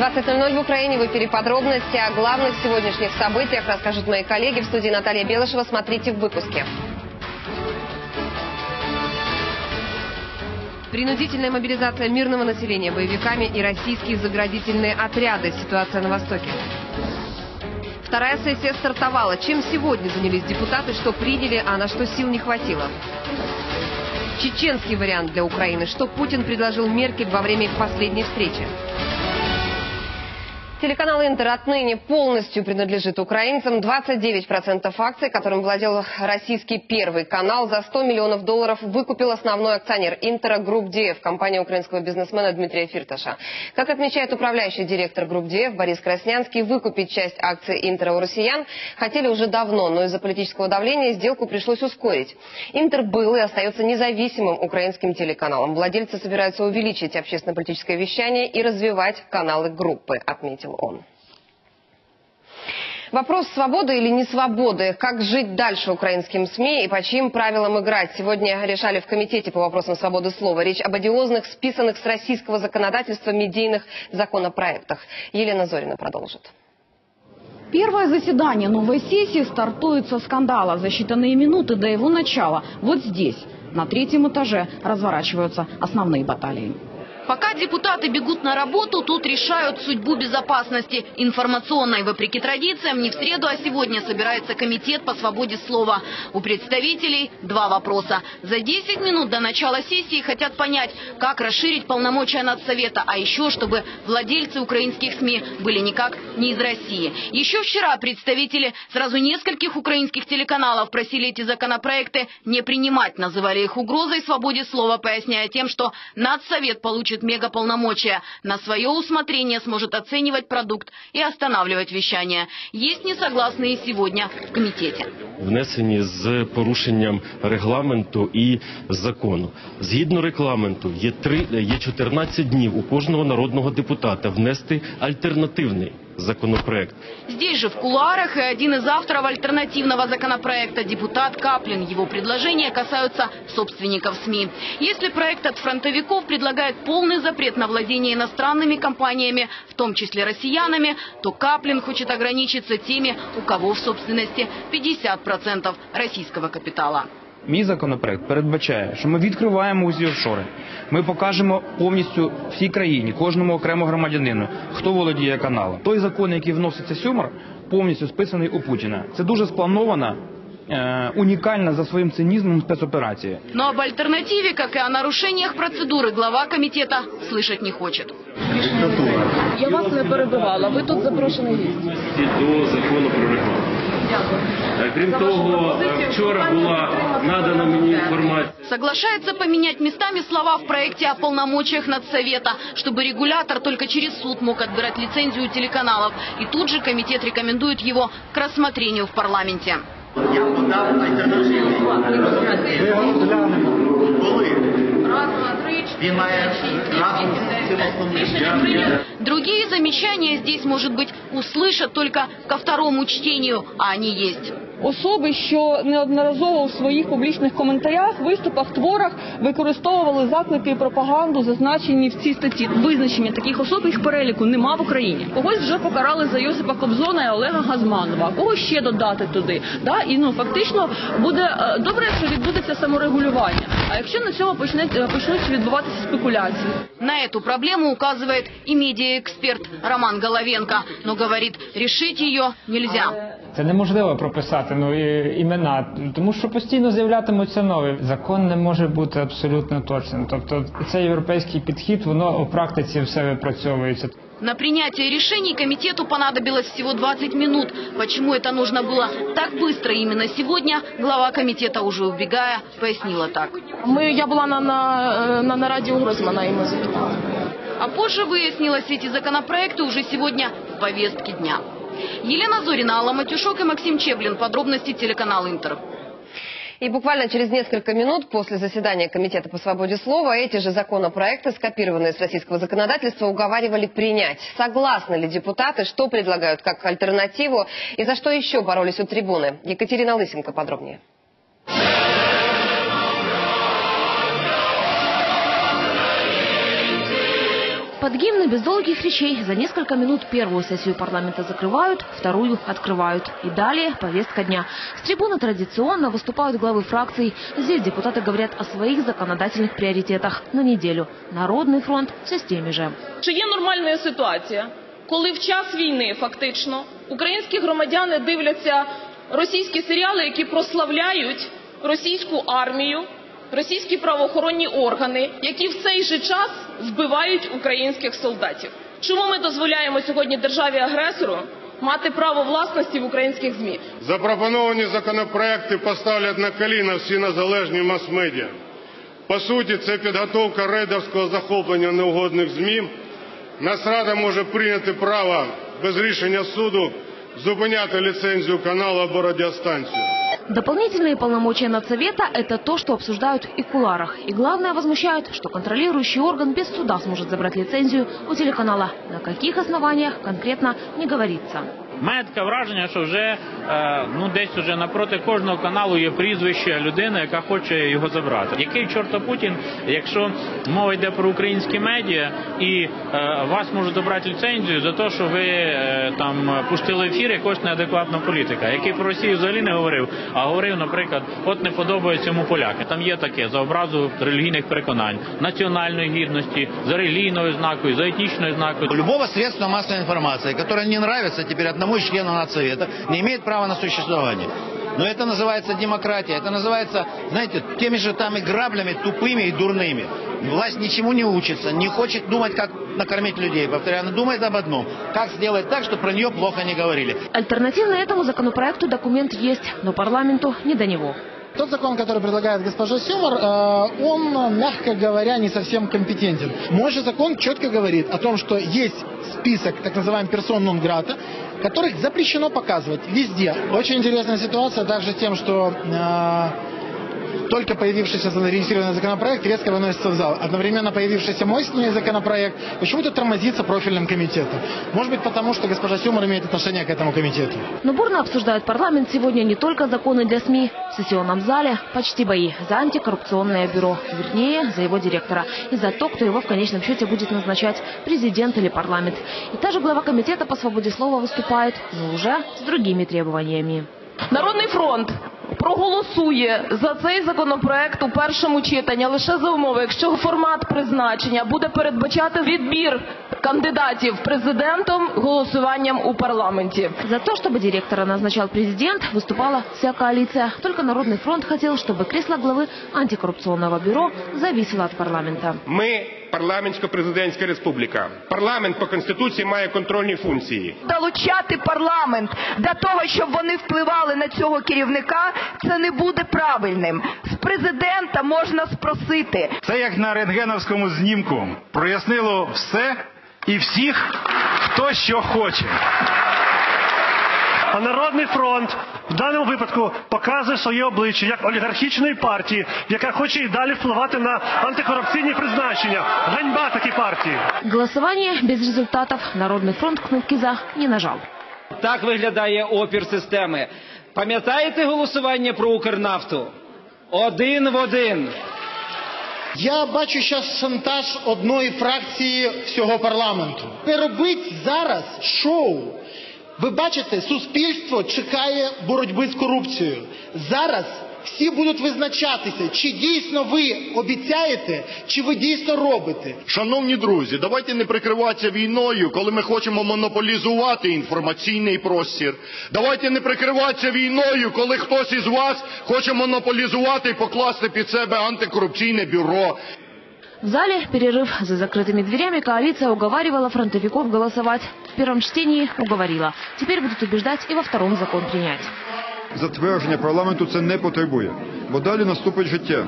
20.00 в Украине. В эфире подробности о главных сегодняшних событиях расскажут мои коллеги в студии Наталья Белышева. Смотрите в выпуске. Принудительная мобилизация мирного населения боевиками и российские заградительные отряды. Ситуация на Востоке. Вторая сессия стартовала. Чем сегодня занялись депутаты, что приняли, а на что сил не хватило? Чеченский вариант для Украины. Что Путин предложил Меркель во время их последней встречи? Телеканал «Интер» отныне полностью принадлежит украинцам. 29% акций, которым владел российский первый канал, за 100 миллионов долларов выкупил основной акционер «Интера» Group DF, компания украинского бизнесмена Дмитрия Фирташа. Как отмечает управляющий директор Group DF Борис Краснянский, выкупить часть акций «Интера» у россиян хотели уже давно, но из-за политического давления сделку пришлось ускорить. «Интер» был и остается независимым украинским телеканалом. Владельцы собираются увеличить общественно-политическое вещание и развивать каналы группы, отметил он. Вопрос свободы или не свободы, как жить дальше украинским СМИ и по чьим правилам играть, сегодня решали в Комитете по вопросам свободы слова. Речь об одиозных, списанных с российского законодательства медийных законопроектах. Елена Зорина продолжит. Первое заседание новой сессии стартует со скандала. За считанные минуты до его начала вот здесь, на третьем этаже, разворачиваются основные баталии. Пока депутаты бегут на работу, тут решают судьбу безопасности информационной. Вопреки традициям, не в среду, а сегодня собирается комитет по свободе слова. У представителей два вопроса. За 10 минут до начала сессии хотят понять, как расширить полномочия Надсовета, а еще, чтобы владельцы украинских СМИ были никак не из России. Еще вчера представители сразу нескольких украинских телеканалов просили эти законопроекты не принимать. Называли их угрозой свободе слова, поясняя тем, что Надсовет получит получит мегаполномочия. На свое усмотрение сможет оценивать продукт и останавливать вещание. Есть несогласные сегодня в комитете. Внесені з порушенням регламенту і закону. Згідно регламенту, є, 3, є 14 днів у кожного народного депутата внести альтернативний законопроект. Здесь же, в кулуарах, и один из авторов альтернативного законопроекта, депутат Каплин. Его предложения касаются собственников СМИ. Если проект от фронтовиков предлагает полный запрет на владение иностранными компаниями, в том числе россиянами, то Каплин хочет ограничиться теми, у кого в собственности 50% российского капитала. Мій законопроект передбачає, що ми відкриваємо усі офшори. Ми покажемо повністю всій країні, кожному окремо громадянину, хто володіє каналом. Той закон, який вноситься сьомар, повністю списаний у Путіна. Це дуже спланована. э, Унікальна за своїм цинізмом спецоперація. Но об альтернативе, как и о нарушениях процедуры, глава комитета слышать не хочет. Я вас не перебивала. Ви тут запрошений гість. До закону про регламент. Е, Крім того, е, вчора була надана мені інформація. Соглашается поменять местами слова в проекте о полномочиях Надсовета, чтобы регулятор только через суд мог отбирать лицензию у телеканалов. И тут же комитет рекомендует его к рассмотрению в парламенте. Я подав альтернативний. Другие замечания здесь, может быть, услышат только ко второму чтению, а они есть. Особи, що неодноразово у своїх публічних коментарях, виступах, творах використовували заклики і пропаганду, зазначені в цій статті. Визначення таких особ їх переліку нема в Україні. Когось вже покарали за Йосипа Кобзона і Олега Газманова. а Кого ще додати туди? Да? І ну фактично буде е, добре, якщо відбудеться саморегулювання. А якщо на цьому почне, е, почнуть відбуватися спекуляції? На эту проблему указывает и медиаэксперт Роман Головенко, но говорит, решить ее нельзя. Це неможливо прописати ну, і- імена, тому що постійно з'являтимуться нові. Закон не може бути абсолютно точним. Тобто цей європейський підхід, воно у практиці все випрацьовується. На принятие решений комитету понадобилось всего 20 минут. Почему это нужно было так быстро именно сегодня, глава комитета, уже убегая, пояснила так. Ми я була на на, на нараді у Гройсмана, і ми запитали. А позже выяснилось, эти законопроекты уже сегодня в повестке дня. Елена Зорина, Алла Матюшок и Максим Чеблин. Подробности телеканал Интер. И буквально через несколько минут после заседания Комитета по свободе слова эти же законопроекты, скопированные с российского законодательства, уговаривали принять. Согласны ли депутаты, что предлагают как альтернативу и за что еще боролись у трибуны? Екатерина Лысенко подробнее. Под гимны без долгих речей за несколько минут первую сессию парламента закрывают, вторую открывают. И далее повестка дня. С трибуны традиционно выступают главы фракций. Здесь депутаты говорят о своих законодательных приоритетах на неделю. Народный фронт все с теми же. Чи є нормальною ситуація, коли в час війни фактично українські громадяни дивляться російські серіали, які прославляють російську армію, Російські правоохоронні органи, які в цей же час вбивають українських солдатів? Чому ми дозволяємо сьогодні державі-агресору мати право власності в українських ЗМІ? Запропоновані законопроекти поставлять на коліна всі незалежні мас-медіа. По суті, це підготовка рейдерського захоплення неугодних ЗМІ. Нацрада може прийняти право без рішення суду зупиняти ліцензію каналу або радіостанцію. Дополнительные полномочия Надсовета – это то, что обсуждают и в куларах. И главное возмущает, что контролирующий орган без суда сможет забрать лицензию у телеканала. На каких основаниях конкретно не говорится. Мене таке враження, що вже е, ну десь уже напроти кожного каналу є прізвище людини, яка хоче його забрати. Який чорта Путін, якщо мова йде про українські медіа, і е, вас можуть забрати ліцензію за те, що ви е, там пустили ефір якогось неадекватного політика, який про Росію взагалі не говорив, а говорив, наприклад, от не подобається йому поляки. Там є таке за образу релігійних переконань, національної гідності, за релігійною знакою, за етнічною знакою. Любого средства массовой информации, которое не нравится теперь одному из членов Нацсовета, не имеет права на существование. Но это называется демократия, это называется, знаете, теми же там и граблями, тупыми и дурными. Власть ничему не учится, не хочет думать, как накормить людей. Повторяю, она думает об одном, как сделать так, чтобы про нее плохо не говорили. Альтернативно этому законопроекту документ есть, но парламенту не до него. Тот закон, который предлагает госпожа Сюмар, э, он, мягко говоря, не совсем компетентен. Мой же закон четко говорит о том, что есть список так называемых персон нон грата, которых запрещено показывать везде. Очень интересная ситуация также тем, что э, только появившийся зарегистрированный законопроект резко выносится в зал. Одновременно появившийся мой законопроект почему-то тормозится профильным комитетом. Может быть потому, что госпожа Сюмар имеет отношение к этому комитету. Но бурно обсуждает парламент сегодня не только законы для СМИ. В сессионном зале почти бои за антикоррупционное бюро. Вернее, за его директора. И за то, кто его в конечном счете будет назначать, президент или парламент. И та же глава комитета по свободе слова выступает, но уже с другими требованиями. Народний фронт проголосує за цей законопроект у першому читанні лише за умови, якщо формат призначення буде передбачати відбір кандидатів президентом голосуванням у парламенті. За то, чтобы директора назначал президент, выступала вся коалиция. Только Народный фронт хотел, чтобы кресло главы антикоррупционного бюро зависело от парламента. Ми парламентсько-президентська республіка. Парламент по конституції має контрольні функції. Долучати парламент для того, щоб вони впливали на цього керівника, це не буде правильним. З президента можна спросити. Це як на рентгеновському знімку. Прояснило все і всіх, хто що хоче. А Народний фронт в даному випадку показує своє обличчя як олігархічної партії, яка хоче і далі впливати на антикорупційні призначення. Ганьба такій партії. Голосование без результатов. Народный фронт кнопки «За» не нажал. Так виглядає опір системи. Пам'ятаєте голосування про Укрнафту? Один в один. Я бачу зараз шантаж одної фракції всього парламенту. Робить зараз шоу. Ви бачите, суспільство чекає боротьби з корупцією. Зараз всі будуть визначатися, чи дійсно ви обіцяєте, чи ви дійсно робите. Шановні друзі, давайте не прикриватися війною, коли ми хочемо монополізувати інформаційний простір. Давайте не прикриватися війною, коли хтось із вас хоче монополізувати і покласти під себе антикорупційне бюро. В зале перерыв за закрытыми дверями коалиция уговаривала фронтовиков голосовать. В первом чтении уговорила. Теперь будут убеждать и во втором закон принять. Затвердження парламенту це не потребує, бо далі наступить життя.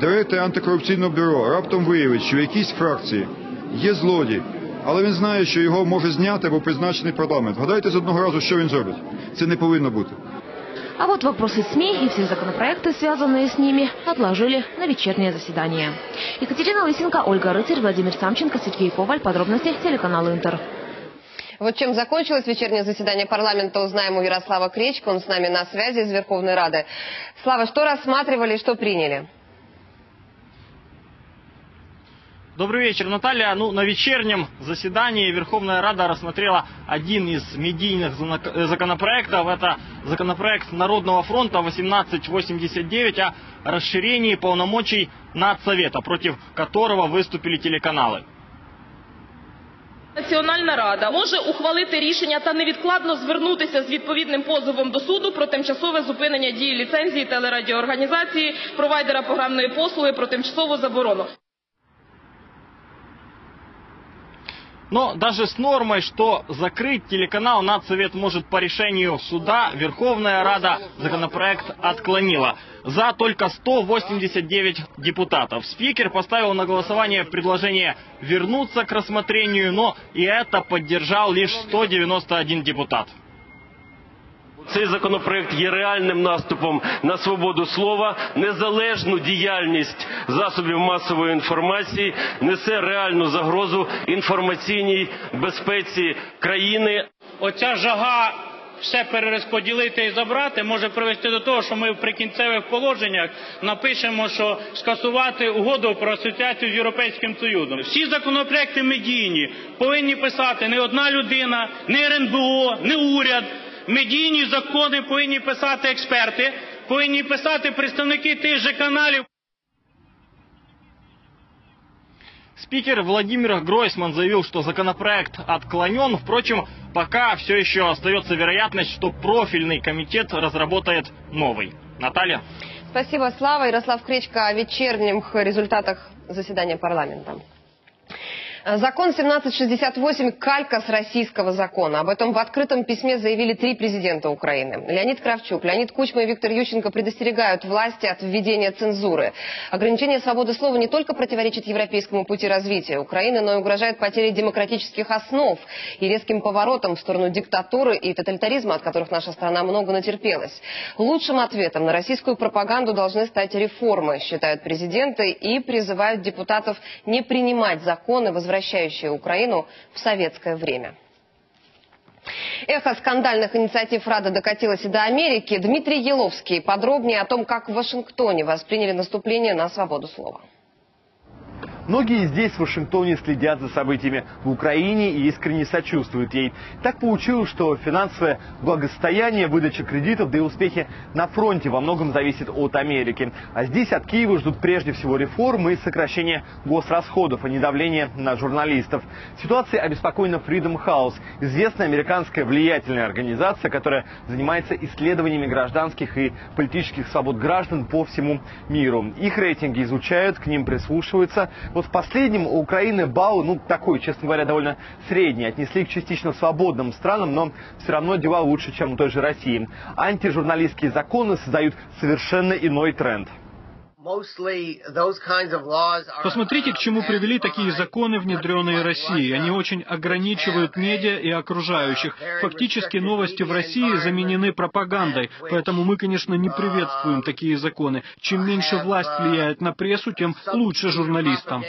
Директор антикорупційного бюро раптом виявить, що в якійсь фракції є злодій, але він знає, що його може зняти або призначений парламент. Гадайте з одного разу, що він зробить. Це не повинно бути. А вот вопросы СМИ и все законопроекты, связанные с ними, отложили на вечернее заседание. Екатерина Лысенко, Ольга Рыцарь, Владимир Самченко, Сергей Коваль. Подробности телеканала Интер. Вот чем закончилось вечернее заседание парламента, узнаем у Ярослава Кречка. Он с нами на связи из Верховной Рады. Слава, что рассматривали что приняли? Добрый вечер, Наталья. Ну, на вечернем заседании Верховная Рада рассмотрела один из медийных зана- законопроектов. Это законопроект Народного фронта 1889 о расширении полномочий Нацсовета, против которого выступили телеканалы. Національна рада може ухвалити рішення та невідкладно звернутися з відповідним позовом до суду про тимчасове зупинення дії ліцензії телерадіоорганізації провайдера програмної послуги про тимчасову заборону. Но даже с нормой, что закрыть телеканал Нацсовет может по решению суда, Верховная Рада законопроект отклонила. За только 189 депутатов. Спикер поставил на голосование предложение вернуться к рассмотрению, но и это поддержал лишь 191 депутат. Цей законопроект є реальним наступом на свободу слова, незалежну діяльність засобів масової інформації, несе реальну загрозу інформаційній безпеці країни. Оця жага все перерозподілити і забрати може привести до того, що ми в прикінцевих положеннях напишемо, що скасувати угоду про асоціацію з Європейським Союзом. Всі законопроекти медійні повинні писати не одна людина, не РНБО, не уряд. Медійні закони повинні писати експерти, повинні писати представники тих же каналів. Спикер Владимир Гройсман заявил, что законопроект отклонен. Впрочем, пока все еще остается вероятность, что профильный комитет разработает новый. Наталья? Спасибо, Слава. Ярослав Кречко о вечерних результатах заседания парламента. Закон 1768 – калька с российского закона. Об этом в открытом письме заявили три президента Украины. Леонид Кравчук, Леонид Кучма и Виктор Ющенко предостерегают власти от введения цензуры. Ограничение свободы слова не только противоречит европейскому пути развития Украины, но и угрожает потерей демократических основ и резким поворотом в сторону диктатуры и тоталитаризма, от которых наша страна много натерпелась. Лучшим ответом на российскую пропаганду должны стать реформы, считают президенты, и призывают депутатов не принимать законы, возвращающие Украину в советское время. Эхо скандальных инициатив Рада докатилось и до Америки. Дмитрий Еловский подробнее о том, как в Вашингтоне восприняли наступление на свободу слова. Многие здесь, в Вашингтоне, следят за событиями в Украине и искренне сочувствуют ей. Так получилось, что финансовое благосостояние, выдача кредитов, да и успехи на фронте во многом зависит от Америки. А здесь от Киева ждут прежде всего реформы и сокращения госрасходов, а не давления на журналистов. Ситуацией обеспокоена Freedom House, известная американская влиятельная организация, которая занимается исследованиями гражданских и политических свобод граждан по всему миру. Их рейтинги изучают, к ним прислушиваются. Вот в последнем у Украины балл, ну, такой, честно говоря, довольно средний. Отнесли к частично свободным странам, но все равно дела лучше, чем у той же России. Антижурналистские законы создают совершенно иной тренд. Посмотрите, к чему привели такие законы, внедренные Россией. Они очень ограничивают медиа и окружающих. Фактически новости в России заменены пропагандой, поэтому мы, конечно, не приветствуем такие законы. Чем меньше власть влияет на прессу, тем лучше журналистам.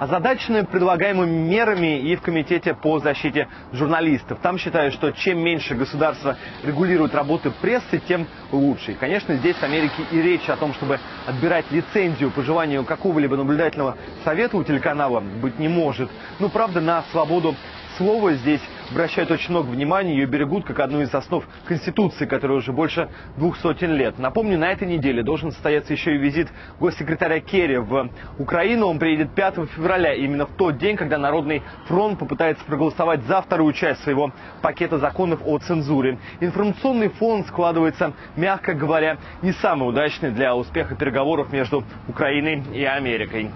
Озадачены предлагаемыми мерами и в Комитете по защите журналистов. Там считают, что чем меньше государство регулирует работу прессы, тем лучше. И, конечно, здесь в Америке и речь о том, чтобы отбирать лицензию по желанию какого-либо наблюдательного совета у телеканала быть не может. Ну, правда, на свободу слова здесь обращают очень много внимания, ее берегут как одну из основ Конституции, которая уже больше двух сотен лет. Напомню, на этой неделе должен состояться еще и визит госсекретаря Керри в Украину. Он приедет 5 февраля, именно в тот день, когда Народный фронт попытается проголосовать за вторую часть своего пакета законов о цензуре. Информационный фон складывается, мягко говоря, не самый удачный для успеха переговоров между Украиной и Америкой.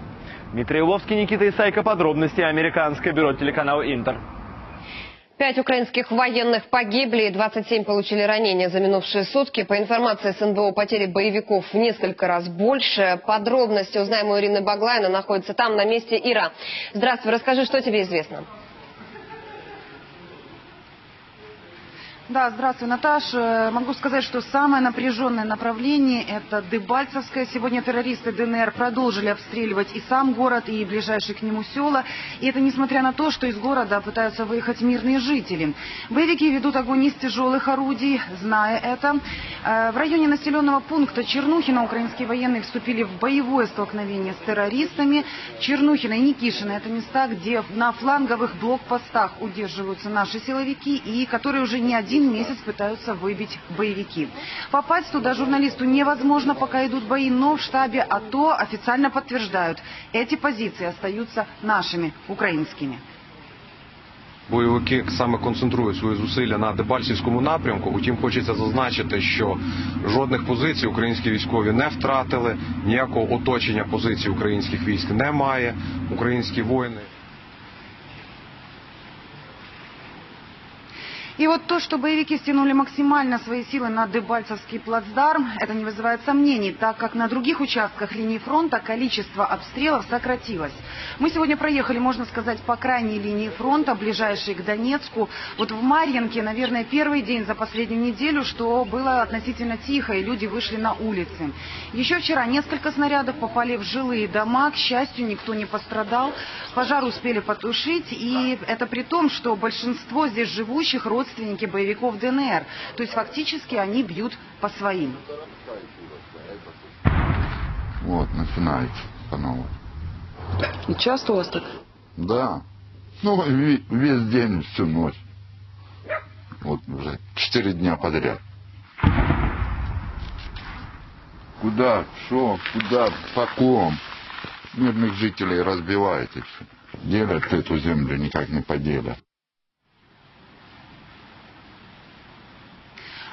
Дмитрий Ловский, Никита Исайко. Подробности. Американское бюро телеканала Интер. Пять украинских военных погибли и 27 получили ранения за минувшие сутки. По информации СНБО, потери боевиков в несколько раз больше. Подробности узнаем у Ирины Баглайна, находится там, на месте. Ира, здравствуй, расскажи, что тебе известно? Да, здравствуй, Наташ. Э, Могу сказать, что самое напряженное направление – это Дебальцевское. Сегодня террористы ДНР продолжили обстреливать и сам город, и ближайшие к нему села. И это несмотря на то, что из города пытаются выехать мирные жители. Боевики ведут огонь из тяжелых орудий, зная это. Э, В районе населенного пункта Чернухина украинские военные вступили в боевое столкновение с террористами. Чернухина и Никишина – это места, где на фланговых блокпостах удерживаются наши силовики и которые уже не один месяц пытаются выбить боевики. Попасть туда журналисту невозможно, пока идут бои, но в штабе АТО официально подтверждают, эти позиции остаются нашими, украинскими. Бойовики саме концентрують свої зусилля на Дебальцівському напрямку. Утім, хочеться зазначити, що жодних позицій українські військові не втратили, ніякого оточення позицій українських військ немає. Українські воїни. И вот то, что боевики стянули максимально свои силы на Дебальцевский плацдарм, это не вызывает сомнений, так как на других участках линии фронта количество обстрелов сократилось. Мы сегодня проехали, можно сказать, по крайней линии фронта, ближайшей к Донецку. Вот в Марьинке, наверное, первый день за последнюю неделю, что было относительно тихо, и люди вышли на улицы. Еще вчера несколько снарядов попали в жилые дома, к счастью, никто не пострадал. Пожар успели потушить, и это при том, что большинство здесь живущих родственники боевиков ДНР. То есть фактически они бьют по своим. Вот, начинается по новой. И часто у вас так? Да. Ну, ве- весь день, всю ночь. Вот уже четыре дня подряд. Куда, что, куда, по ком? Мирных жителей разбивают и все. Делят эту землю никак не поделят.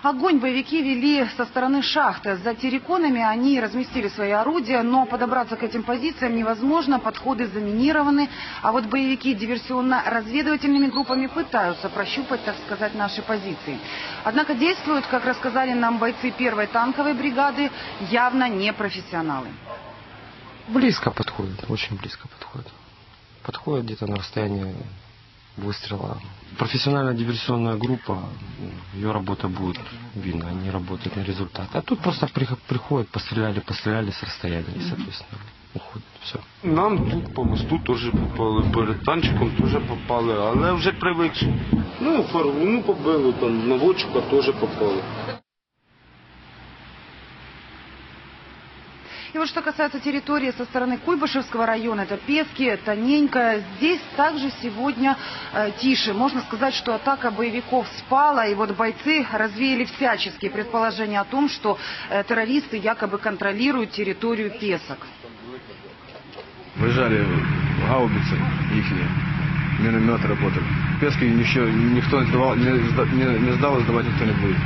Огонь боевики вели со стороны шахты. За терриконами они разместили свои орудия, но подобраться к этим позициям невозможно, подходы заминированы. А вот боевики диверсионно-разведывательными группами пытаются прощупать, так сказать, наши позиции. Однако действуют, как рассказали нам бойцы первой танковой бригады, явно не профессионалы. Близко подходит, очень близко подходит. Подходит где-то на расстоянии выстрела. Профессиональная диверсионная группа, ее работа будет видно, они работают на результат. А тут просто прих- приходят, постреляли, постреляли с расстояния, и, соответственно, уходят. Все. Нам тут по мосту теж попали, перед танчиком теж попали, але вже привикши. Ну, фаргуну побили, там, наводчика теж попали. И вот что касается территории со стороны Куйбышевского района, это Пески, Тоненько, здесь также сегодня э, тише. Можно сказать, что атака боевиков спала, и вот бойцы развеяли всяческие предположения о том, что э, террористы якобы контролируют территорию Песок. Выезжали гаубицы ихние, минометы работали. Пески еще никто не сдавал, не, не- не сдавать никто не будет.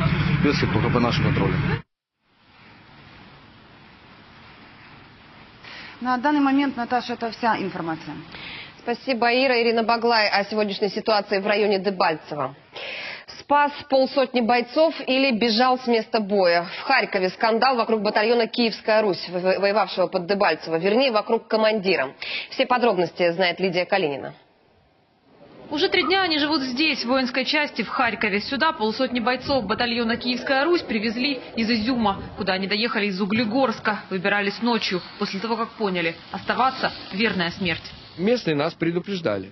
Пески пока по нашему контролю. На данный момент, Наташа, это вся информация. Спасибо, Ира. Ирина Баглай о сегодняшней ситуации в районе Дебальцево. Спас полсотни бойцов или бежал с места боя. В Харькове скандал вокруг батальона «Киевская Русь», во- воевавшего под Дебальцево, вернее, вокруг командира. Все подробности знает Лидия Калинина. Уже три дня они живут здесь, в воинской части в Харькове. Сюда полсотни бойцов батальона «Киевская Русь» привезли из Изюма, куда они доехали из Углегорска. Выбирались ночью, после того, как поняли – оставаться – верная смерть. Местные нас предупреждали.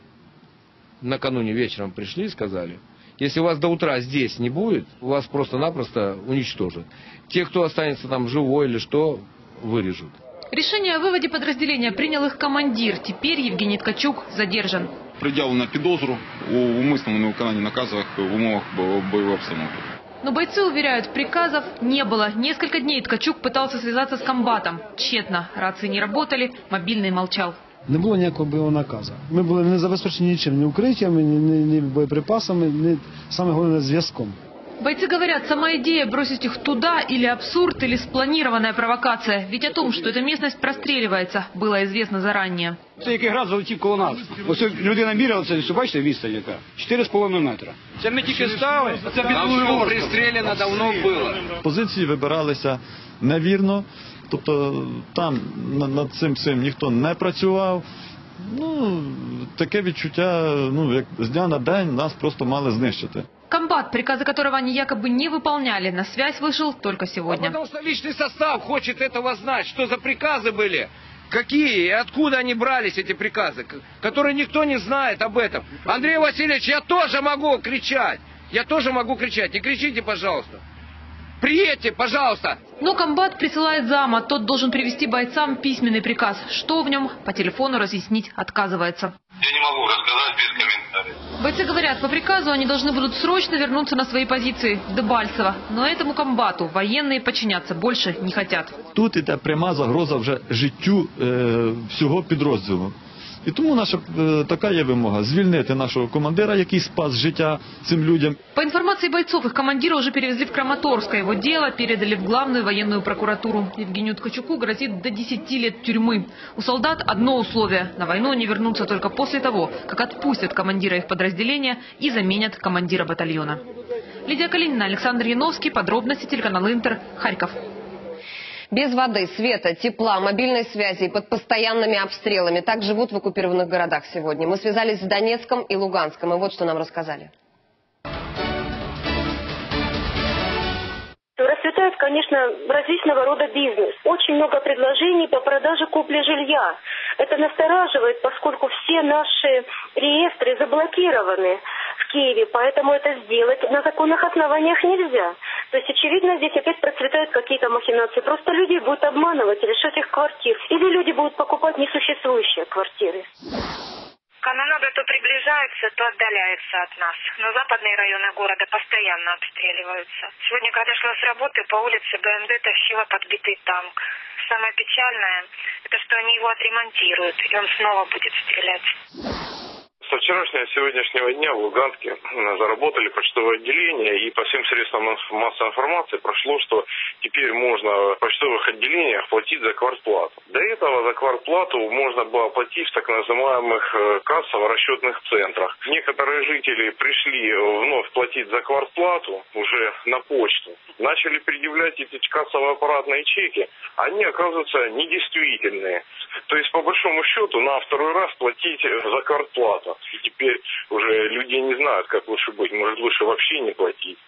Накануне вечером пришли и сказали, если вас до утра здесь не будет, вас просто-напросто уничтожат. Те, кто останется там живой или что, вырежут. Решение о выводе подразделения принял их командир. Теперь Евгений Ткачук задержан. приділено підозру у умисному невиконанні наказів в умовах бо- бойової обстановки. Но бойцы уверяют, приказов не было. Несколько дней Ткачук пытался связаться с комбатом. Тщетно. Рации не работали, мобильный молчал. Не було ніякого бойового наказу. Ми були не забезпечені нічим, ні укриттями, ні, ні, ні боєприпасами, ні саме головне зв'язком. Бойцы говорят, сама идея бросить их туда или абсурд, или спланированная провокация. Ведь о том, что эта местность простреливается, было известно заранее. Це який град залетів коло нас. Ось тут людина міряла це, бачите, відстань яка? 4,5 метра. Це ми тільки стали, це під Углегорськом. пристріляно давно було. Позиції вибиралися невірно, тобто там на- над цим цим ніхто не працював. Ну, таке відчуття, ну, як з дня на день нас просто мали знищити. Комбат, приказы которого они якобы не выполняли, на связь вышел только сегодня. Потому что личный состав хочет этого знать, что за приказы были. Какие и откуда они брались, эти приказы, которые никто не знает об этом. Андрей Васильевич, я тоже могу кричать. Я тоже могу кричать. Не кричите, пожалуйста. Приедьте, пожалуйста. Но комбат присылает зама. Тот должен привести бойцам письменный приказ. Что в нем, по телефону разъяснить отказывается. Я не могу рассказать без комментариев. Бойцы говорят, по приказу они должны будут срочно вернуться на свои позиции в Дебальцево. Но этому комбату военные подчиняться больше не хотят. Тут іде пряма загроза вже життю е, всього підрозділу. І тому наша е, така є вимога звільнити нашого командира, який спас життя цим людям. По информации бойцов, их командира уже перевезли в Краматорск, а его дело передали в главную военную прокуратуру. Евгению Ткачуку грозит до 10 лет тюрьмы. У солдат одно условие – на войну они вернутся только после того, как отпустят командира их подразделения и заменят командира батальона. Лидия Калинина, Александр Яновский. Подробности телеканал Интер. Харьков. Без воды, света, тепла, мобильной связи и под постоянными обстрелами. Так живут в оккупированных городах сегодня. Мы связались с Донецком и Луганском. И вот что нам рассказали. Расцветает, конечно, различного рода бизнес. Очень много предложений по продаже купли жилья. Это настораживает, поскольку все наши реестры заблокированы в Киеве, поэтому это сделать на законных основаниях нельзя. То есть, очевидно, здесь опять процветают какие-то махинации. Просто людей будут обманывать, лишать их квартир. Или люди будут покупать несуществующие квартиры. Канонада то приближается, то отдаляется от нас. Но западные районы города постоянно обстреливаются. Сегодня, когда шла с работы, по улице БМД тащила подбитый танк. Самое печальное, это что они его отремонтируют, и он снова будет стрелять. Со вчерашнего сегодняшнего дня в Луганске заработали почтовые отделения, и по всем средствам массовой информации прошло, что теперь можно в почтовых отделениях платить за квартплату. До этого за квартплату можно было платить в так называемых э, кассово-расчетных центрах. Некоторые жители пришли вновь платить за квартплату уже на почту. Начали предъявлять эти кассово-аппаратные чеки. Они оказываются недействительные. То есть, по большому счету, на второй раз платить за квартплату. И теперь уже люди не знают, как лучше быть. Может, лучше вообще не платить.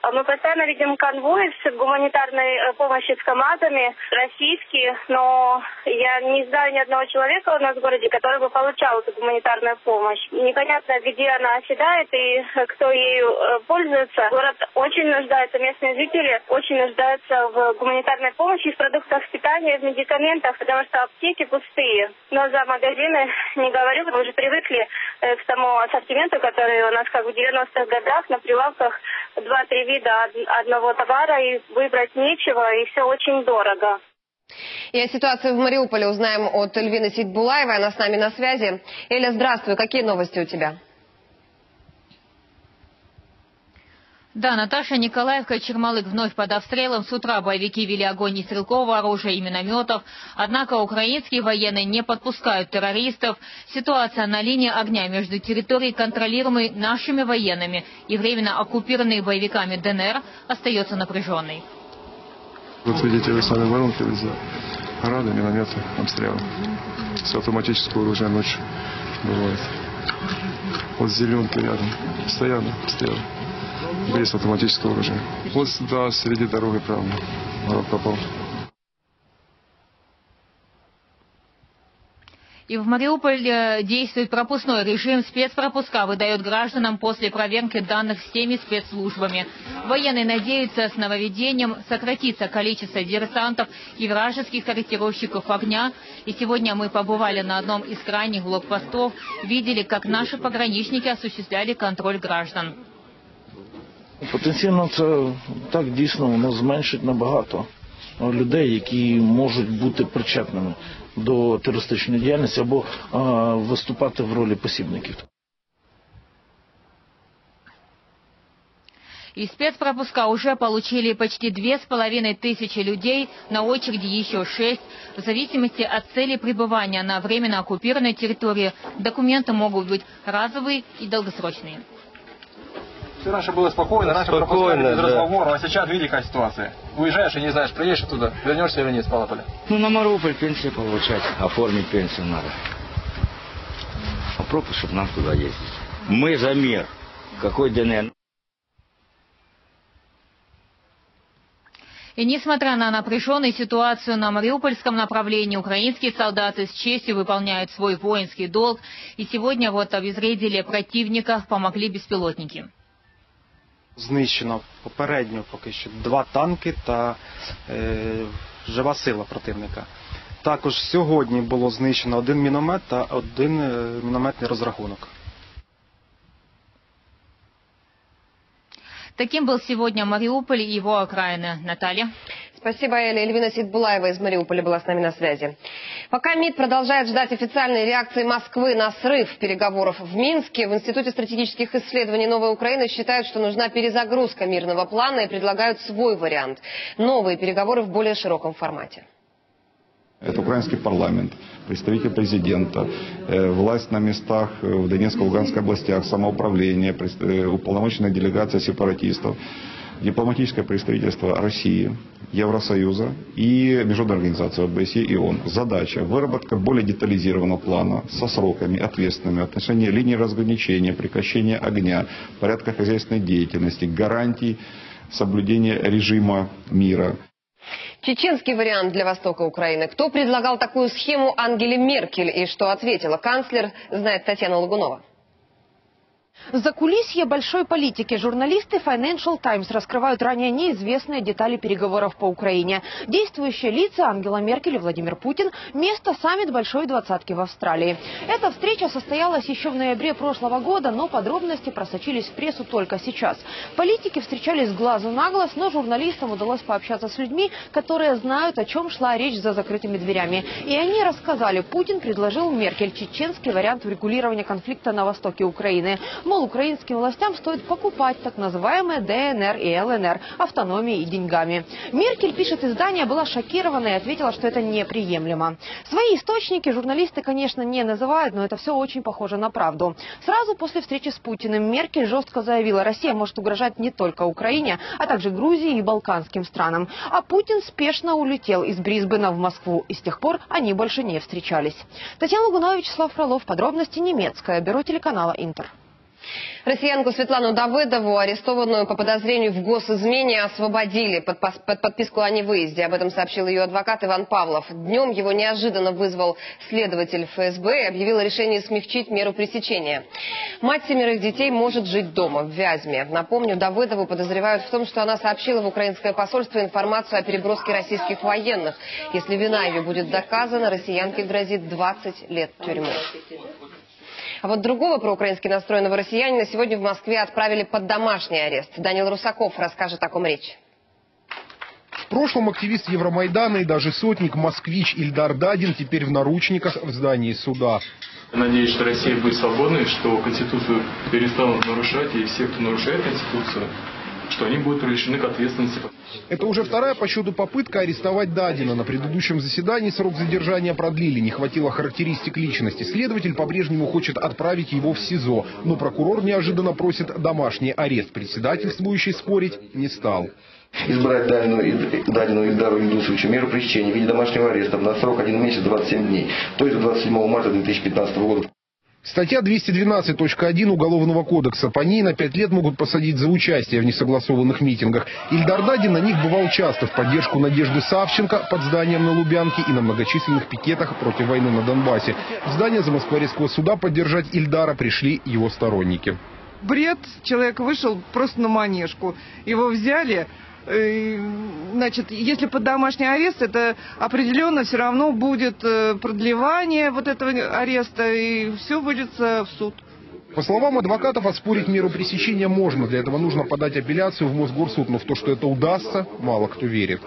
Мы постоянно видим конвои с гуманитарной э, помощью с командами, российские, но я не знаю ни одного человека у нас в городе, который бы получал эту гуманитарную помощь. Непонятно, где она оседает и кто ею э, пользуется. Город очень нуждается, местные жители очень нуждаются в гуманитарной помощи, в продуктах питания, в медикаментах, потому что аптеки пустые. Но за магазины не говорю, мы уже привыкли э, к тому ассортименту, который у нас как в 90-х годах на прилавках 2-3 вида одного товара и выбрать нечего, и все очень дорого. И о ситуации в Мариуполе узнаем от Эльвины Сидбулаевой. Она с нами на связи. Эля, здравствуй. Какие новости у тебя? Да, Наташа, Николаевка Чермалык вновь под обстрелом. С утра боевики вели огонь из стрелкового оружия и минометов. Однако украинские военные не подпускают террористов. Ситуация на линии огня между территорией, контролируемой нашими военными и временно оккупированной боевиками ДНР, остается напряженной. Вот видите, вы сами воронки везде. Грады, минометы, обстрелы. С автоматического оружия ночью бывает. Вот зеленки рядом. Постоянно обстрелы без автоматического оружия. Вот да, среди дороги город попал. И в Мариуполе действует пропускной режим. Спецпропуска выдает гражданам после проверки данных всеми спецслужбами. Военные надеются с нововведением сократиться количество диверсантов и вражеских корректировщиков огня. И сегодня мы побывали на одном из крайних блокпостов, видели, как наши пограничники осуществляли контроль граждан. Потенційно це так дійсно воно зменшить набагато людей, які можуть бути причетними до терористичної діяльності або а, виступати в ролі посібників. И спецпропуска уже получили почти две с половиной тысячи людей, на очереди еще шесть. В зависимости от цели пребывания на временно оккупированной территории документы могут быть разовые и долгосрочные. Все раньше было спокойно, раньше Спокойно, без да. разговоров, а сейчас видите, какая ситуация. Уезжаешь и не знаешь, приедешь оттуда, вернешься или нет с Палаполя. Ну, на Мариуполь пенсию получать, оформить пенсию надо. А пропуск, чтобы нам туда ездить. Мы за мир. Какой ДНР? И несмотря на напряженную ситуацию на Мариупольском направлении, украинские солдаты с честью выполняют свой воинский долг. И сегодня вот обезвредили противника, помогли беспилотники. Знищено попередньо поки що два танки та е, жива сила противника. Також сьогодні було знищено один міномет та один е, мінометний розрахунок. Таким был сегодня Мариуполь и его окраины. Наталья. Спасибо, Эля. Эльвина Сидбулаева из Мариуполя была с нами на связи. Пока МИД продолжает ждать официальной реакции Москвы на срыв переговоров в Минске, в Институте стратегических исследований Новой Украины считают, что нужна перезагрузка мирного плана и предлагают свой вариант. Новые переговоры в более широком формате. Это украинский парламент, представитель президента, э, власть на местах э, в Донецкой и Луганской областях, самоуправление, э, уполномоченная делегация сепаратистов, дипломатическое представительство России, Евросоюза и международной организации ОБСЕ и ООН. Задача – выработка более детализированного плана со сроками, ответственными, отношения линии разграничения, прекращения огня, порядка хозяйственной деятельности, гарантий соблюдения режима мира. Чеченский вариант для востока Украины. Кто предлагал такую схему Ангеле Меркель и что ответила канцлер, знает Татьяна Лагунова. За кулисье большой политики журналисты Financial Times раскрывают ранее неизвестные детали переговоров по Украине. Действующие лица Ангела Меркель и Владимир Путин – место саммит Большой Двадцатки в Австралии. Эта встреча состоялась еще в ноябре прошлого года, но подробности просочились в прессу только сейчас. Политики встречались с глазу на глаз, но журналистам удалось пообщаться с людьми, которые знают, о чем шла речь за закрытыми дверями. И они рассказали, Путин предложил Меркель чеченский вариант урегулирования конфликта на востоке Украины. Мол, украинским властям стоит покупать так называемые ДНР и ЛНР автономией и деньгами. Меркель, пишет издание, была шокирована и ответила, что это неприемлемо. Свои источники журналисты, конечно, не называют, но это все очень похоже на правду. Сразу после встречи с Путиным Меркель жестко заявила, Россия может угрожать не только Украине, а также Грузии и балканским странам. А Путин спешно улетел из Брисбена в Москву, и с тех пор они больше не встречались. Татьяна Лугунова, Вячеслав Фролов. Подробности немецкое. Бюро телеканала «Интер». Россиянку Светлану Давыдову, арестованную по подозрению в госизмене, освободили под, под подписку о невыезде. Об этом сообщил ее адвокат Иван Павлов. Днем его неожиданно вызвал следователь ФСБ и объявил решение смягчить меру пресечения. Мать семерых детей может жить дома, в Вязьме. Напомню, Давыдову подозревают в том, что она сообщила в украинское посольство информацию о переброске российских военных. Если вина ее будет доказана, россиянке грозит 20 лет тюрьмы. А вот другого проукраински настроенного россиянина сегодня в Москве отправили под домашний арест. Данил Русаков расскажет о ком речь. В прошлом активист Евромайдана и даже сотник москвич Ильдар Дадин теперь в наручниках в здании суда. Надеюсь, что Россия будет свободной, что Конституцию перестанут нарушать, и все, кто нарушает Конституцию, что они будут привлечены к ответственности. Это уже вторая по счету попытка арестовать Дадина. На предыдущем заседании срок задержания продлили. Не хватило характеристик личности. Следователь по-прежнему хочет отправить его в СИЗО. Но прокурор неожиданно просит домашний арест. Председательствующий спорить не стал. Избрать Дадину, Дадину Ильдару Индусовичу меру пресечения в виде домашнего ареста на срок 1 месяц 27 дней, то есть до 27 марта 2015 года. Статья 212.1 Уголовного кодекса. По ней на пять лет могут посадить за участие в несогласованных митингах. Ильдар Дадин на них бывал часто в поддержку Надежды Савченко под зданием на Лубянке и на многочисленных пикетах против войны на Донбассе. В здание Замоскворецкого суда поддержать Ильдара пришли его сторонники. Бред. Человек вышел просто на манежку. Его взяли, значит, если под домашний арест, это определенно все равно будет э, продлевание вот этого ареста, и все выльется в суд. По словам адвокатов, оспорить меру пресечения можно. Для этого нужно подать апелляцию в Мосгорсуд. Но в то, что это удастся, мало кто верит.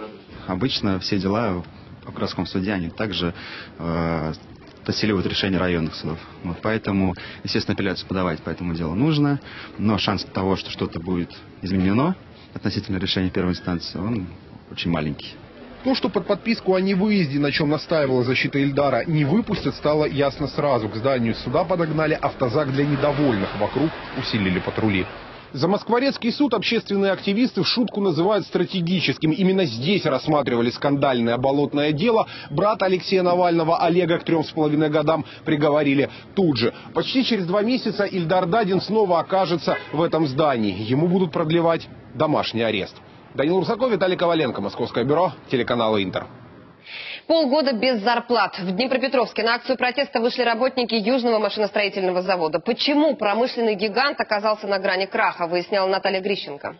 Обычно все дела в городском суде, они также э, поселивают решение районных судов. Вот, поэтому, естественно, апелляцию подавать по этому делу нужно. Но шанс того, что что-то будет изменено, относительно решения первой инстанции, он очень маленький. То, что под подписку о невыезде, на чем настаивала защита Ильдара, не выпустят, стало ясно сразу. К зданию суда подогнали автозак для недовольных. Вокруг усилили патрули. Замоскворецкий суд общественные активисты в шутку называют стратегическим. Именно здесь рассматривали скандальное болотное дело. Брата Алексея Навального Олега к трем с половиной годам приговорили тут же. Почти через два месяца Ильдар Дадин снова окажется в этом здании. Ему будут продлевать домашний арест. Данил Русаков, Виталий Коваленко, Московское бюро, телеканал Интер. Полгода без зарплат. В Днепропетровске на акцию протеста вышли работники Южного машиностроительного завода. Почему промышленный гигант оказался на грани краха, выясняла Наталья Грищенко.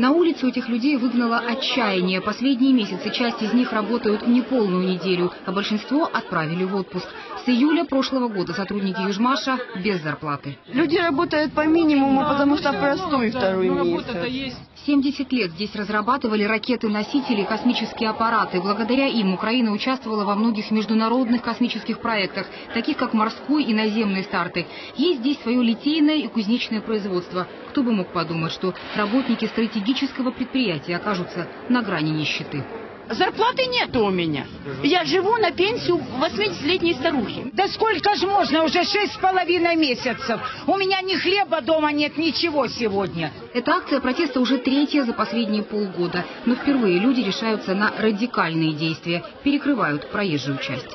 На улицу этих людей выгнало отчаяние. Последние месяцы часть из них работают не полную неделю, а большинство отправили в отпуск. С июля прошлого года сотрудники Южмаша без зарплаты. Люди работают по минимуму, потому что простой второй месяц. 70 лет здесь разрабатывали ракеты-носители и космические аппараты. Благодаря им Украина участвовала во многих международных космических проектах, таких как морской и наземные старты. Есть здесь свое литейное и кузнечное производство. Кто бы мог подумать, что работники стратегического предприятия окажутся на грани нищеты. Зарплаты нету у меня. Я живу на пенсию 80-летней старухи. Да сколько же можно? Уже шесть с половиной месяцев. У меня ни хлеба дома нет, ничего сегодня. Эта акция протеста уже третья за последние полгода. Но впервые люди решаются на радикальные действия. Перекрывают проезжую часть.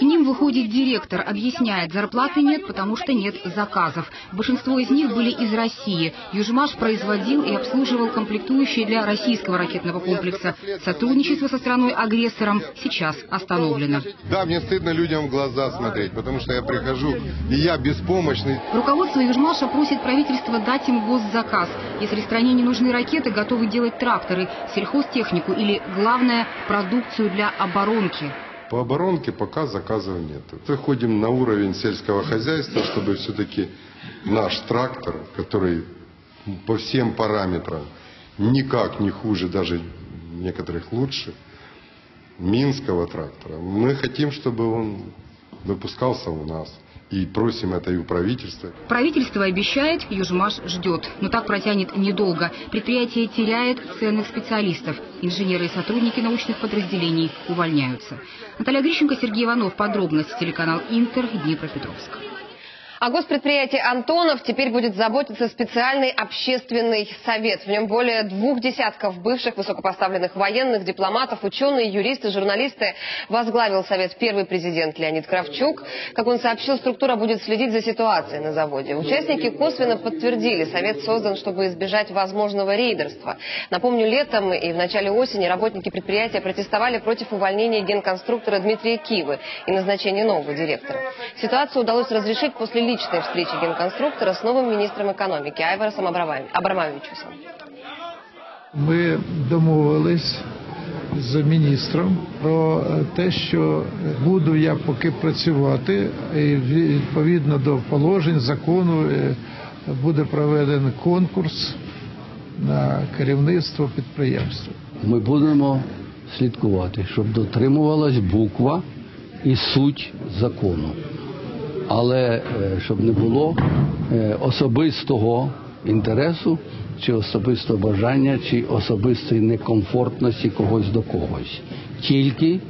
К ним выходит директор, объясняет, зарплаты нет, потому что нет заказов. Большинство из них были из России. Южмаш производил и обслуживал комплектующие для российского ракетного комплекса. Сотрудничество со страной-агрессором сейчас остановлено. Да, мне стыдно людям в глаза смотреть, потому что я прихожу, и я беспомощный. Руководство Южмаша просит правительство дать им госзаказ. Если стране не нужны ракеты, готовы делать тракторы, сельхозтехнику или, главное, продукцию для оборонки. По оборонке пока заказов нет. Выходим на уровень сельского хозяйства, чтобы все-таки наш трактор, который по всем параметрам никак не хуже, даже некоторых лучше, минского трактора, мы хотим, чтобы он выпускался у нас. И просим это и у правительства. Правительство обещает, Южмаш ждет. Но так протянет недолго. Предприятие теряет ценных специалистов. Инженеры и сотрудники научных подразделений увольняются. Наталья Грищенко, Сергей Иванов. Подробности. Телеканал Интер. Днепропетровск. О госпредприятии «Антонов» теперь будет заботиться специальный общественный совет. В нем более двух десятков бывших высокопоставленных военных, дипломатов, ученые, юристы, журналисты. Возглавил совет первый президент Леонид Кравчук. Как он сообщил, структура будет следить за ситуацией на заводе. Участники косвенно подтвердили, совет создан, чтобы избежать возможного рейдерства. Напомню, летом и в начале осени работники предприятия протестовали против увольнения генконструктора Дмитрия Кивы и назначения нового директора. Ситуацию удалось разрешить после личной встречи генконструктора с новым министром экономики Айварасом Абрамовичусом. Ми домовились з міністром про те, що буду я поки працювати, і відповідно до положень закону буде проведений конкурс на керівництво підприємства. Ми будемо слідкувати, щоб дотримувалась буква і суть закону але щоб не було особистого інтересу, чи особистого бажання, чи особистої некомфортності когось до когось. Тільки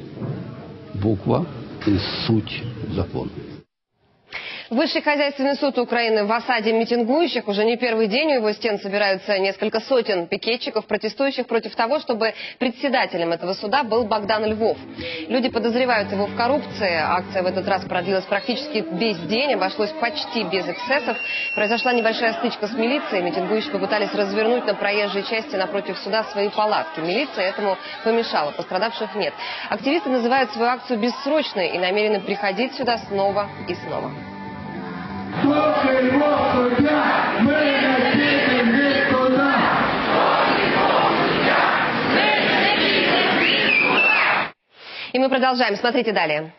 буква і суть закону. Высший хозяйственный суд Украины в осаде митингующих. Уже не первый день у его стен собираются несколько сотен пикетчиков, протестующих против того, чтобы председателем этого суда был Богдан Львов. Люди подозревают его в коррупции. Акция в этот раз продлилась практически весь день, обошлось почти без эксцессов. Произошла небольшая стычка с милицией. Митингующие попытались развернуть на проезжей части напротив суда свои палатки. Милиция этому помешала, пострадавших нет. Активисты называют свою акцию бессрочной и намерены приходить сюда снова и снова. И мы продолжаем. Смотрите далее.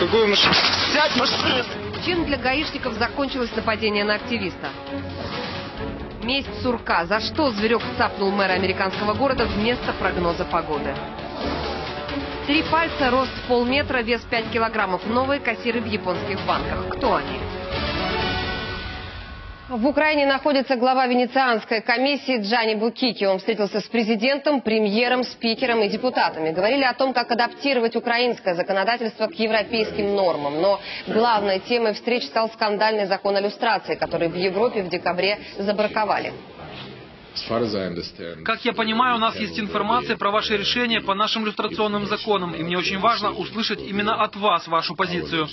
Какую машину? Сядь, машину! Чем для гаишников закончилось нападение на активиста? Месть сурка. За что зверек цапнул мэра американского города вместо прогноза погоды? Три пальца, рост полметра, вес 5 килограммов. Новые кассиры в японских банках. Кто они? В Украине находится глава Венецианской комиссии Джани Букики. Он встретился с президентом, премьером, спикером и депутатами. Говорили о том, как адаптировать украинское законодательство к европейским нормам. Но главной темой встреч стал скандальный закон о люстрации, который в Европе в декабре забраковали. Как я понимаю, у нас есть информация про ваши решения по нашим иллюстрационным законам, и мне очень важно услышать именно от вас вашу позицию.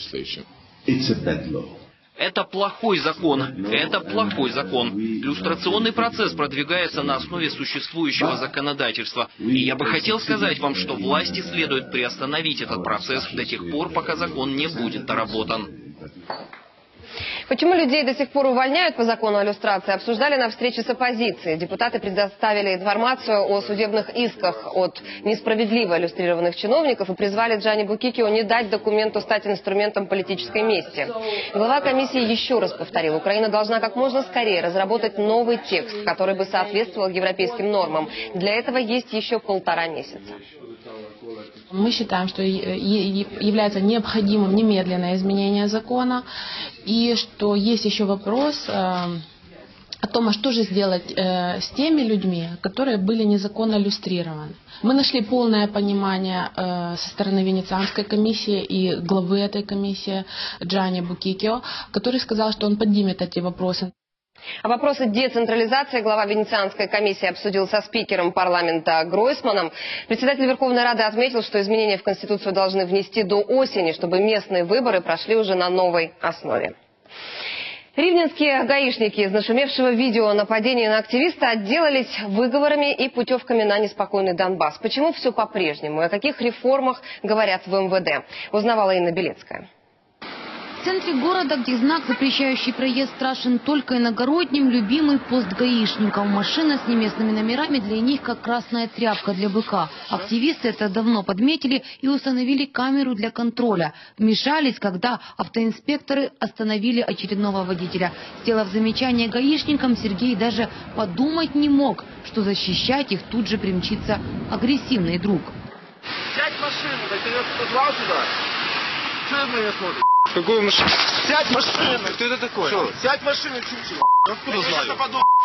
Это плохой закон. Это плохой закон. Иллюстрационный процесс продвигается на основе существующего законодательства. И я бы хотел сказать вам, что власти следует приостановить этот процесс до тех пор, пока закон не будет доработан. Почему людей до сих пор увольняют по закону о иллюстрации, обсуждали на встрече с оппозицией. Депутаты предоставили информацию о судебных исках от несправедливо иллюстрированных чиновников и призвали Джани Букикио не дать документу стать инструментом политической мести. Глава комиссии еще раз повторил, Украина должна как можно скорее разработать новый текст, который бы соответствовал европейским нормам. Для этого есть еще полтора месяца. Мы считаем, что является необходимым немедленное изменение закона и что есть еще вопрос э, о том, а что же сделать э, с теми людьми, которые были незаконно иллюстрированы. Мы нашли полное понимание э, со стороны Венецианской комиссии и главы этой комиссии Джани Букикио, который сказал, что он поднимет эти вопросы. А вопросы децентрализации глава Венецианской комиссии обсудил со спикером парламента Гройсманом. Председатель Верховной Рады отметил, что изменения в Конституцию должны внести до осени, чтобы местные выборы прошли уже на новой основе. Ривненские гаишники из нашумевшего видео нападения на активиста отделались выговорами и путевками на неспокойный Донбасс. Почему все по-прежнему о каких реформах говорят в МВД, узнавала Инна Белецкая. В центре города, где знак, запрещающий проезд, страшен только иногородним, любимый пост гаишников. Машина с неместными номерами для них как красная тряпка для быка. Активисты это давно подметили и установили камеру для контроля. Вмешались, когда автоинспекторы остановили очередного водителя. Сделав замечание гаишникам, Сергей даже подумать не мог, что защищать их тут же примчится агрессивный друг. Сядь машину, да тебя сюда. Что на меня смотришь? Какую машину? Сядь в машину! Кто это такой? Что? Сядь в машину, чучело! Откуда знаю?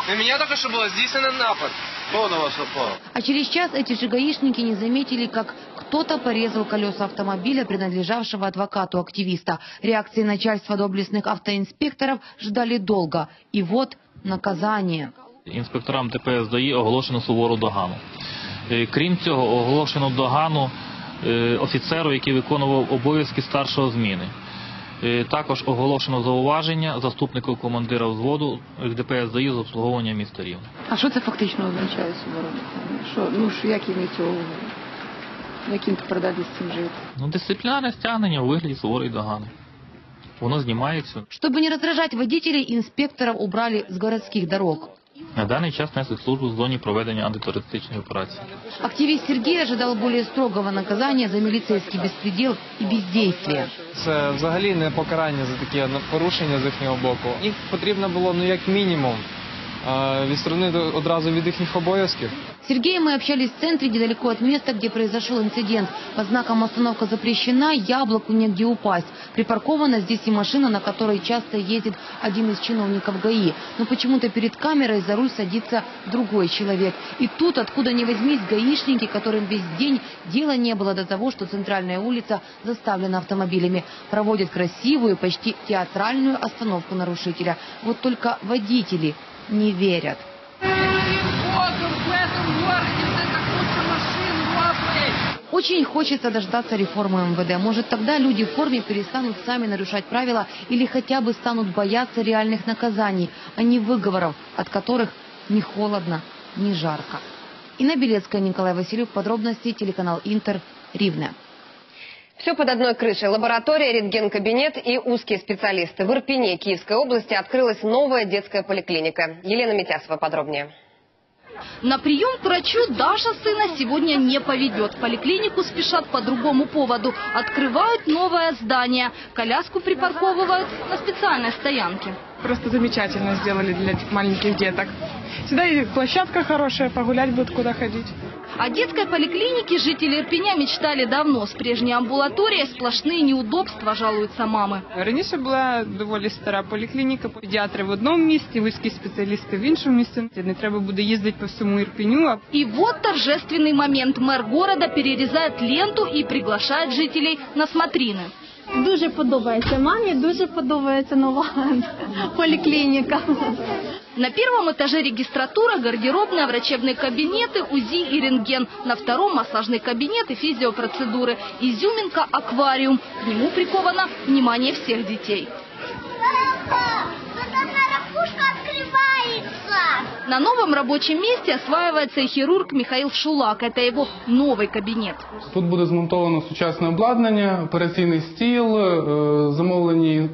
На меня только что было здійснено напад. Кто на вас напал? А через час эти же гаишники не заметили, как кто-то порезал колеса автомобиля, принадлежавшего адвокату активиста. Реакции начальства доблестных автоинспекторов ждали долго. И вот наказание. Інспекторам ДПС ДАІ оголошено сувору догану. Е, Крім цього, оголошено догану е, офіцеру, який виконував обов'язки старшого зміни. Е, Також оголошено зауваження заступнику командира взводу ДПС ДАІ з обслуговування міста Рівне. А що це фактично означає суворо? Що, ну ж, як їм від цього, як їм тепер далі з цим жити? Ну, дисциплінарне стягнення у вигляді суворої догани. Воно знімається. Чтобы не раздражать водителей, инспекторов убрали с городских дорог. На даний час несуть службу в зоні проведення антитерористичної операції. Активист Сергей ожидал более строгого наказания за милицейский беспредел и бездействие. Це взагалі не покарання за такі порушення з їхнього боку. Їх потрібно було, ну як мінімум, відсторонити одразу від їхніх обов'язків. С Сергеем мы общались в центре, недалеко от места, где произошел инцидент. По знакам остановка запрещена, яблоку негде упасть. Припаркована здесь и машина, на которой часто ездит один из чиновников ГАИ. Но почему-то перед камерой за руль садится другой человек. И тут, откуда ни возьмись, гаишники, которым весь день дела не было до того, что центральная улица заставлена автомобилями, проводят красивую, почти театральную остановку нарушителя. Вот только водители не верят. Очень хочется дождаться реформы МВД. Может, тогда люди в форме перестанут сами нарушать правила или хотя бы станут бояться реальных наказаний, а не выговоров, от которых ни холодно, ни жарко. Инна Белецкая, Николай Василюк. Подробности телеканал Интер. Ривне. Все под одной крышей. Лаборатория, рентген-кабинет и узкие специалисты. В Ирпене Киевской области открылась новая детская поликлиника. Елена Митясова подробнее. На прием к врачу Даша сына сегодня не поведет. Поликлинику спешат по другому поводу. Открывают новое здание. Коляску припарковывают на специальной стоянке. Просто замечательно сделали для маленьких деток. Сюда и площадка хорошая, погулять будет куда ходить. О детской поликлинике жители Ирпеня мечтали давно. С прежней амбулаторией сплошные неудобства, жалуются мамы. Раніше була доволі стара поліклініка, педіатри в одному місці, вузькі спеціалісти в іншому місці. Не треба буде їздити по всьому Ірпеню. а И вот торжественный момент. Мэр города перерезает ленту и приглашает жителей на смотрины. Дуже подобається мамі, дуже подобається нова поліклініка. На первом этаже регистратура, гардеробная, врачебные кабинеты, УЗИ и рентген. На втором массажный кабинет и физиопроцедуры. Изюминка – аквариум. К нему приковано внимание всех детей. На новом рабочем месте осваивается и хирург Михаил Шулак. Это его новый кабинет. Тут буде змонтовано сучасне обладнання, операційний стіл, е, замовлені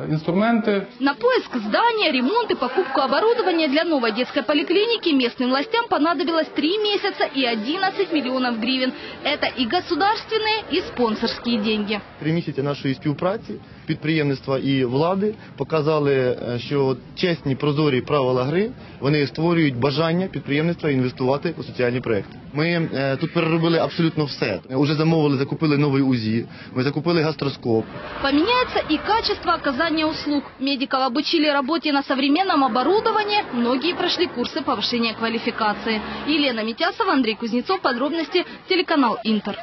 е, інструменти. На поиск здания, ремонт и покупку оборудования для новой детской поликлиники местным властям понадобилось 3 месяца и 11 миллионов гривен. Это и государственные, и спонсорские деньги. Три місяці нашої співпраці підприємництва і влади показали, е, що чесні прозорі правила гри вони створюють бажання підприємництва інвестувати у соціальні проекти. Ми е, тут переробили абсолютно все. Уже замовили, закупили новий УЗІ, ми закупили гастроскоп. Поменяется и качество оказания услуг. Медиков обучили работе на современном оборудовании. Многие прошли курсы повышения квалификации. Елена Митясова, Андрей Кузнецов. Подробности телеканал Интер.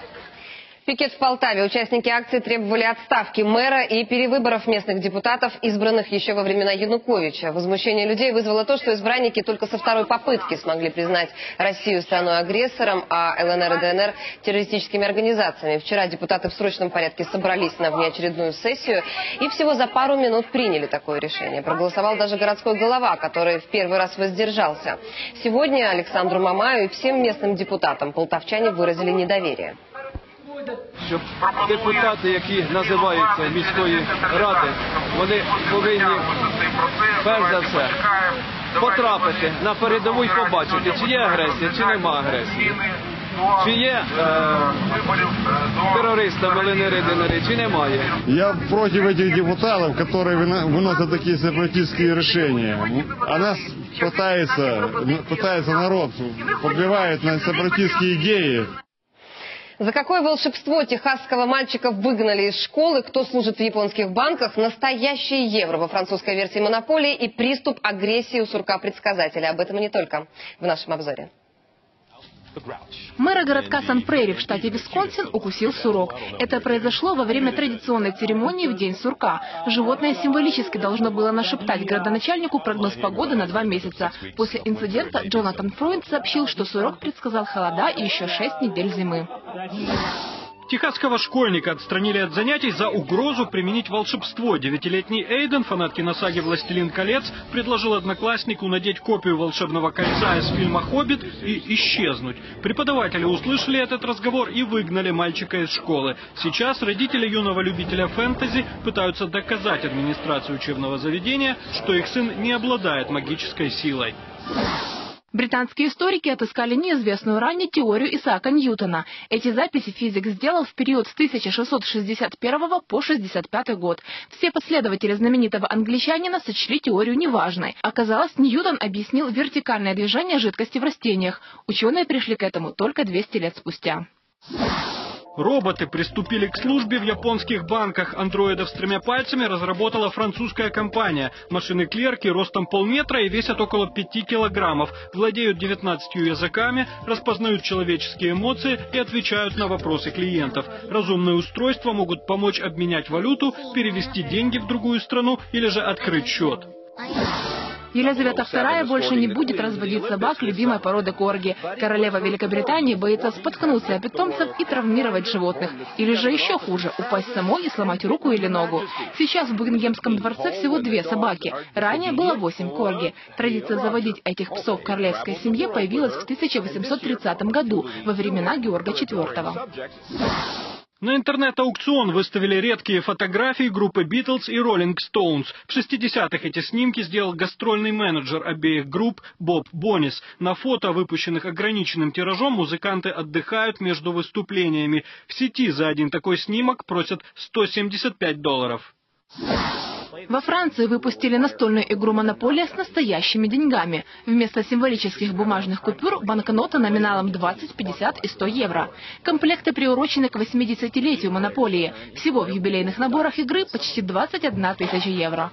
Пикет в Полтаве. Участники акции требовали отставки мэра и перевыборов местных депутатов, избранных еще во времена Януковича. Возмущение людей вызвало то, что избранники только со второй попытки смогли признать Россию страной-агрессором, а ЛНР и ДНР террористическими организациями. Вчера депутаты в срочном порядке собрались на внеочередную сессию и всего за пару минут приняли такое решение. Проголосовал даже городской голова, который в первый раз воздержался. Сегодня Александру Мамаю и всем местным депутатам полтавчане выразили недоверие. щоб депутати, які називаються міської ради, вони повинні перш за все потрапити на передову і побачити, чи є агресія, чи нема агресії. Чи є е, терористами ЛНР, ДНР, чи немає. Я против этих депутатов, которые выно- выносят такие сепаратистские решения. А нас пытается, пытается народ, подбивает на сепаратистские идеи. За какое волшебство техасского мальчика выгнали из школы, кто служит в японских банках, настоящий евро во французской версии монополии и приступ агрессии у сурка-предсказателя. Об этом и не только в нашем обзоре. Мэра городка Сан-Прери в штате Висконсин укусил сурок. Это произошло во время традиционной церемонии в День сурка. Животное символически должно было нашептать градоначальнику прогноз погоды на два месяца. После инцидента Джонатан Фройнд сообщил, что сурок предсказал холода и еще шесть недель зимы. Техасского школьника отстранили от занятий за угрозу применить волшебство. Девятилетний Эйден, фанат киносаги «Властелин колец», предложил однокласснику надеть копию волшебного кольца из фильма «Хоббит» и исчезнуть. Преподаватели услышали этот разговор и выгнали мальчика из школы. Сейчас родители юного любителя фэнтези пытаются доказать администрации учебного заведения, что их сын не обладает магической силой. Британские историки отыскали неизвестную ранее теорию Исаака Ньютона. Эти записи физик сделал в период с 1661 по 65 год. Все последователи знаменитого англичанина сочли теорию неважной. Оказалось, Ньютон объяснил вертикальное движение жидкости в растениях. Ученые пришли к этому только 200 лет спустя. Роботы приступили к службе в японских банках. Андроидов с тремя пальцами разработала французская компания. Машины-клерки ростом полметра и весят около 5 килограммов. Владеют 19 языками, распознают человеческие эмоции и отвечают на вопросы клиентов. Разумные устройства могут помочь обменять валюту, перевести деньги в другую страну или же открыть счет. Елизавета II больше не будет разводить собак любимой породы корги. Королева Великобритании боится споткнуться о питомцев и травмировать животных. Или же еще хуже, упасть самой и сломать руку или ногу. Сейчас в Букингемском дворце всего две собаки. Ранее было восемь корги. Традиция заводить этих псов в королевской семье появилась в 1830 году, во времена Георга IV. На интернет-аукцион выставили редкие фотографии группы Beatles и Rolling Stones. В 60-х эти снимки сделал гастрольный менеджер обеих групп Боб Боннис. На фото, выпущенных ограниченным тиражом, музыканты отдыхают между выступлениями. В сети за один такой снимок просят 175 долларов. Во Франции выпустили настольную игру «Монополия» с настоящими деньгами. Вместо символических бумажных купюр – банкноты номиналом 20, 50 и 100 евро. Комплекты приурочены к 80-летию «Монополии». Всего в юбилейных наборах игры почти 21 тысяча евро.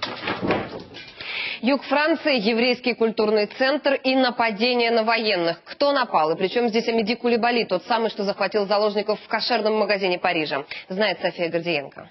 Юг Франции, еврейский культурный центр и нападение на военных. Кто напал? И причем здесь Амиди Кулибали, тот самый, что захватил заложников в кошерном магазине Парижа. Знает София Гордиенко.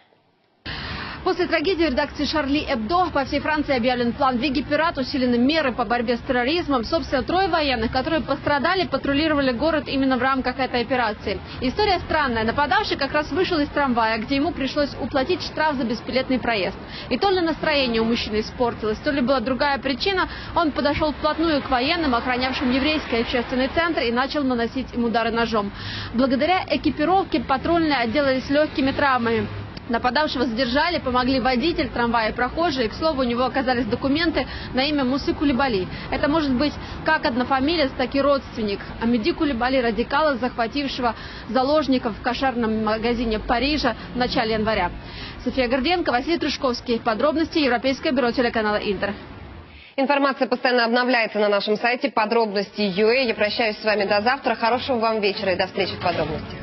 После трагедии в редакции Шарли Эбдо по всей Франции объявлен план Вегипират, усилены меры по борьбе с терроризмом. Собственно, трое военных, которые пострадали, патрулировали город именно в рамках этой операции. История странная. Нападавший как раз вышел из трамвая, где ему пришлось уплатить штраф за бесплатный проезд. И то ли настроение у мужчины испортилось, то ли была другая причина. Он подошел вплотную к военным, охранявшим еврейский общественный центр, и начал наносить им удары ножом. Благодаря экипировке патрульные отделались легкими травмами. Нападавшего задержали, помогли водитель, трамвая и прохожие. К слову, у него оказались документы на имя Мусы Кулибали. Это может быть как однофамилец, так и родственник. Амиди Кулибали – радикала, захватившего заложников в кошерном магазине Парижа в начале января. София Горденко, Василий Трушковский. Подробности Европейское бюро телеканала Интер. Информация постоянно обновляется на нашем сайте. Подробности ЮЭ. Я прощаюсь с вами до завтра. Хорошего вам вечера и до встречи в подробностях.